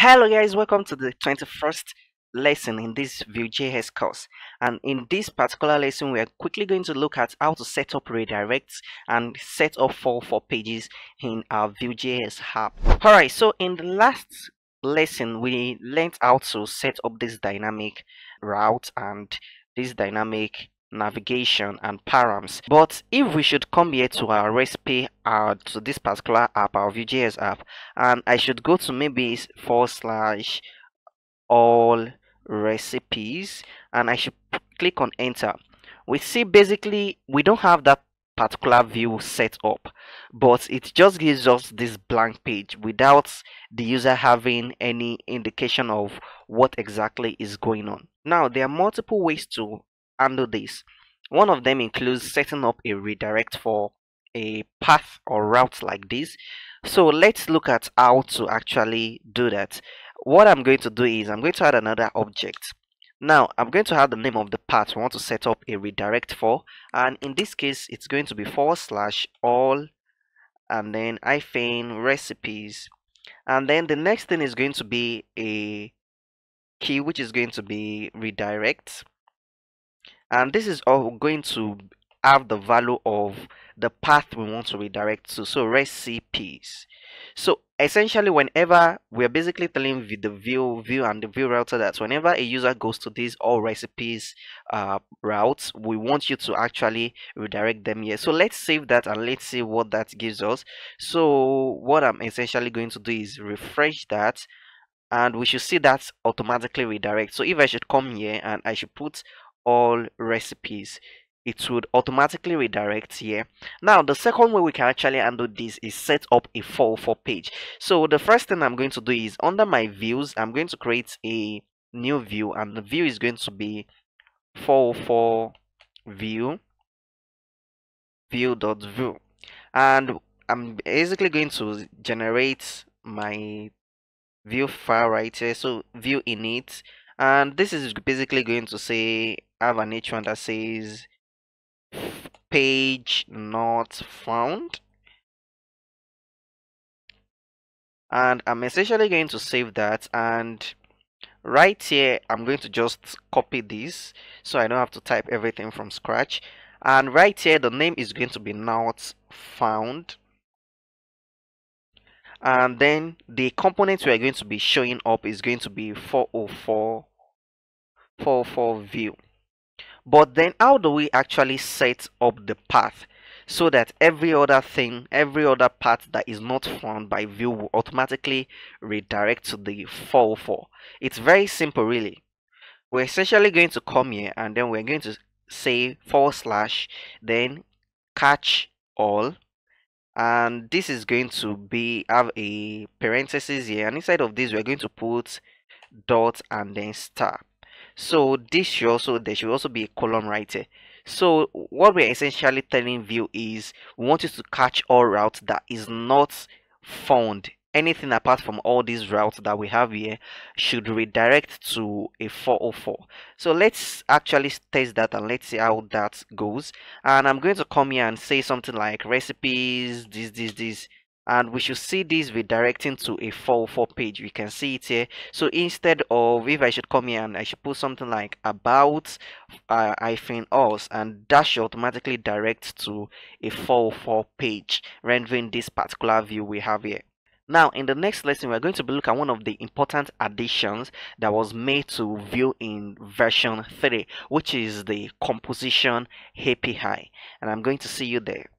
Hello guys, welcome to the 21st lesson in this Vue.js course. And in this particular lesson we are quickly going to look at how to set up redirects and set up 404 pages in our Vue.js app. Alright, so in the last lesson we learned how to set up this dynamic route and this dynamic navigation and params. But if we should come here to our recipe uh, to this particular app our vue.js app and i should go to maybe forward slash all recipes and i should click on enter. We see basically we don't have that particular view set up but it just gives us this blank page without the user having any indication of what exactly is going on. Now there are multiple ways to handle this. One of them includes setting up a redirect for a path or route like this. So let's look at how to actually do that. What I'm going to do is I'm going to add another object. Now I'm going to add the name of the path we want to set up a redirect for and in this case it's going to be forward slash all and then hyphen recipes and then the next thing is going to be a key which is going to be redirect and this is all going to have the value of the path we want to redirect to. So recipes. So essentially whenever we're basically telling the view Vue and the Vue Router that whenever a user goes to these all recipes uh, routes we want you to actually redirect them here. So let's save that and let's see what that gives us. So what i'm essentially going to do is refresh that. And we should see that automatically redirect. So if i should come here and i should put all recipes. It would automatically redirect here now the second way we can actually handle this is set up a 404 page. So the first thing i'm going to do is under my views i'm going to create a new view and the view is going to be 404 view view dot vue. And i'm basically going to generate my view file right here. So view init and this is basically going to say I have an h1 that says page not found. And I'm essentially going to save that. And right here I'm going to just copy this so I don't have to type everything from scratch. And right here the name is going to be not found and then the component we are going to be showing up is going to be 404 404 view. But then how do we actually set up the path so that every other thing every other path that is not found by Vue will automatically redirect to the 404 it's very simple really. We're essentially going to come here and then we're going to say forward slash then catch all and this is going to be have a parenthesis here. And inside of this we're going to put dot and then star. So this should also there should also be a column right here. So what we're essentially telling Vue is we want you to catch all routes that is not found anything apart from all these routes that we have here should redirect to a 404 so let's actually test that and let's see how that goes. And i'm going to come here and say something like recipes this this this. And we should see this redirecting to a 404 page. We can see it here. So instead of if i should come here and i should put something like about uh, hyphen us and that should automatically direct to a 404 page rendering this particular view we have here now, in the next lesson, we're going to be looking at one of the important additions that was made to Vue in version 3, which is the composition API. And I'm going to see you there.